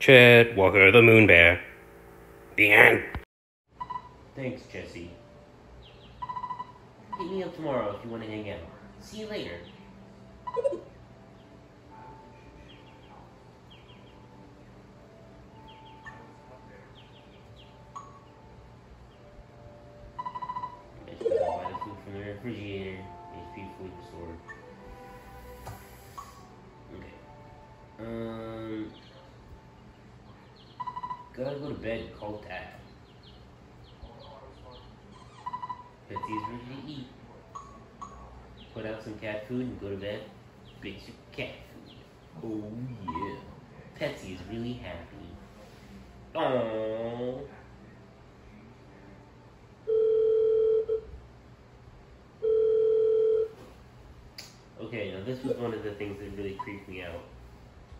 Chet Walker, the Moon Bear. The end. Thanks, Jesse. Hit me up tomorrow if you want to hang out. See you later. From the refrigerator. HP food restored. Okay. Um. Gotta go to bed. Call dad. Betsy's ready to eat. Put out some cat food and go to bed. Your cat food. Oh yeah. Betsy is really happy. Aww. Okay, now this was one of the things that really creeped me out.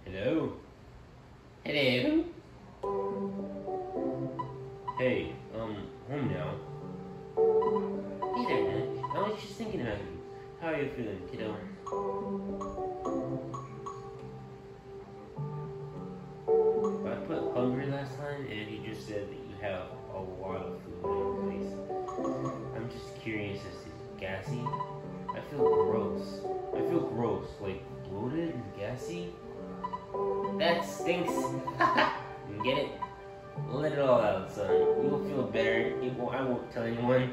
Hello? Hello? Hey, um, home now. Hey there, Nick. I was just thinking about you. How are you feeling, kiddo? I put hungry last time, and you just said that you have a lot of food in your place. I'm just curious as to gassy. I feel gross. I feel gross, like bloated and gassy. That stinks. Get it? Let it all out, son. You'll feel better. It won't, I won't tell anyone.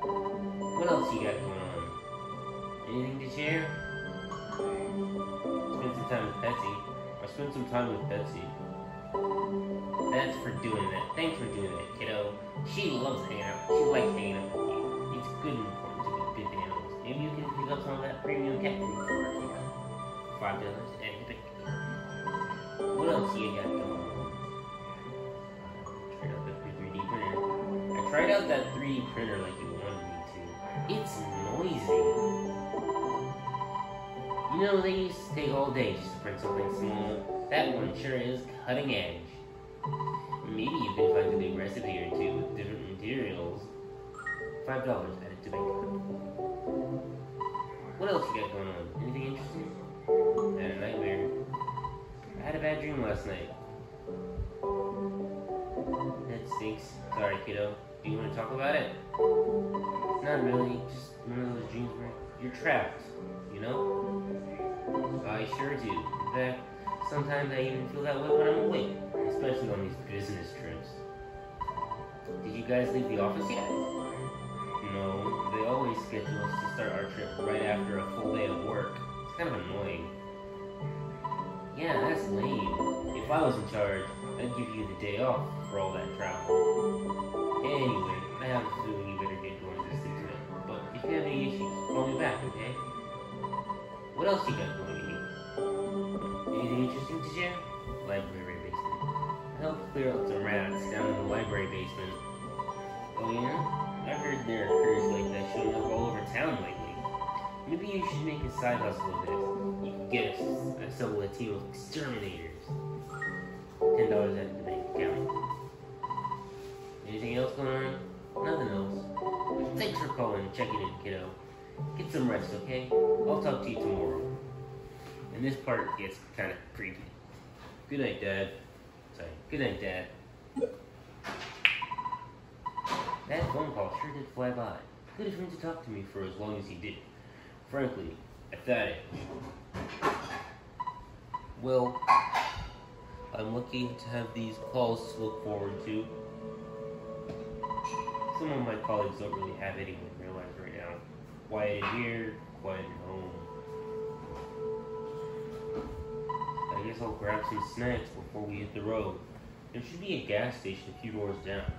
What else you got going on? Anything to share? Spend some time with Betsy. I spent some time with Betsy. That's for doing that. Thanks for doing that, kiddo. She loves hanging out. She likes hanging out Tried out that 3D printer like you wanted me to. It's noisy. You know, they used to take all day just to print something small. That one sure is cutting edge. Maybe you can find a new recipe or two with different materials. Five dollars added to bank account. What else you got going on? Anything interesting? I had a nightmare. I had a bad dream last night. That stinks. Sorry, kiddo. Do you want to talk about it? Not really. Just of those dreams where you're trapped. You know? I sure do. In fact, sometimes I even feel that way when I'm awake, especially on these business trips. Did you guys leave the office yet? No, they always schedule us to start our trip right after a full day of work. It's kind of annoying. Yeah, that's lame. If I was in charge, I'd give you the day off for all that travel. Anyway, I have a feeling you better get going to sleep tonight. But if you have any issues, call me back, okay? What else you got going on? Anything interesting to share? Library basement. I helped clear out some rats down in the library basement. Oh yeah? I heard there are crews like that showing up all over town lately. Maybe you should make a side hustle of this. You can get us assemble a team of exterminators. Ten dollars at the bank account. Anything else going on? Nothing else. Thanks for calling and checking in, kiddo. Get some rest, okay? I'll talk to you tomorrow. And this part gets kind of creepy. Good night, Dad. Sorry. Good night, Dad. That phone call sure did fly by. Good of him to talk to me for as long as he did. Frankly, at that age. Well, I'm lucky to have these calls to look forward to. Some of my colleagues don't really have anyone in their lives right now. Quiet here, quiet at home. I guess I'll grab some snacks before we hit the road. There should be a gas station a few doors down.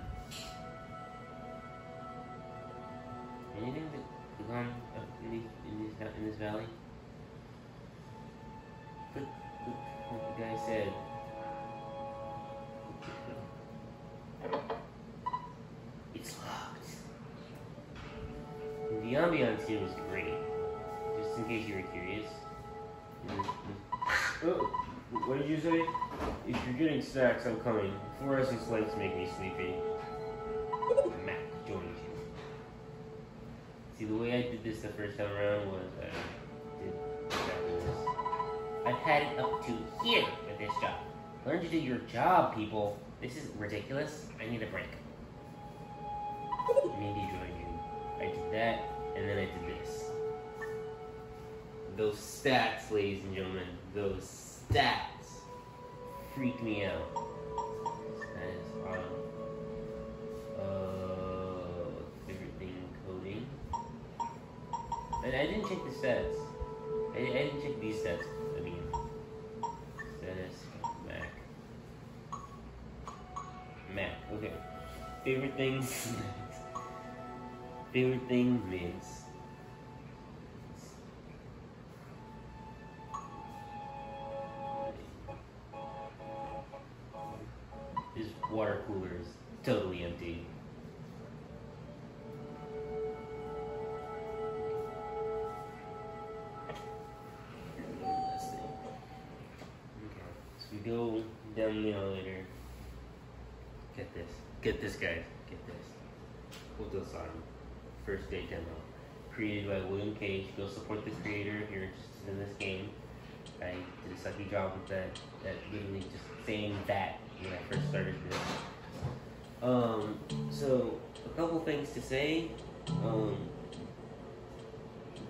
Valley? But, like the guy said, it's locked. The ambiance here is great. Just in case you were curious. Oh, what did you say? If you're getting snacks, I'm coming. Fluorescent lights make me sleepy. This the first time around was I did exactly this. I had it up to here with this job. Learn to do your job, people. This is ridiculous. I need a break. Mindy joined you. I did that, and then I did this. Those stats, ladies and gentlemen, those stats freak me out. And I didn't check the stats. I, I didn't check these stats. I mean, status Mac. Mac. Okay. Favorite things. favorite thing mids. Go down the elevator. Get this. Get this, guys. Get this. Otosan. First day demo. Created by William Cage. Go support the creator if you're interested in this game. I did a sucky job with that. That literally just saying that when I first started this. Um, so a couple things to say. Um,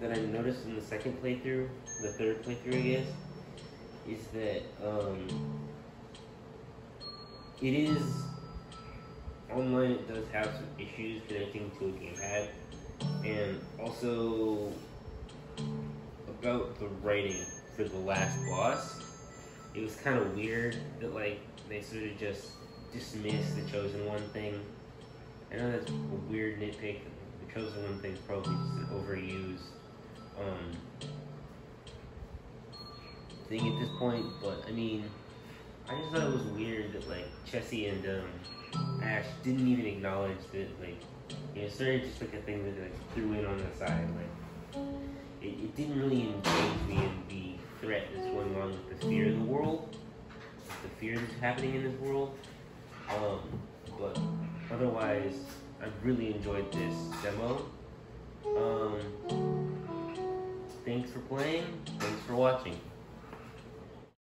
that I noticed in the second playthrough, the third playthrough, I guess, is that um, it is online. It does have some issues connecting to a gamepad, and also about the writing for the last boss. It was kind of weird that like they sort of just dismissed the chosen one thing. I know that's a weird nitpick. The chosen one thing's probably just an overused um, thing at this point, but I mean, I just thought it was weird that like Chessie and um, Ash didn't even acknowledge that like you know, sort of just like a thing that they like threw in on the side. Like it, it didn't really engage me in the threat that's going on with the fear of the world, the fear that's happening in this world. Um, but otherwise, I really enjoyed this demo. Um, thanks for playing. Thanks for watching.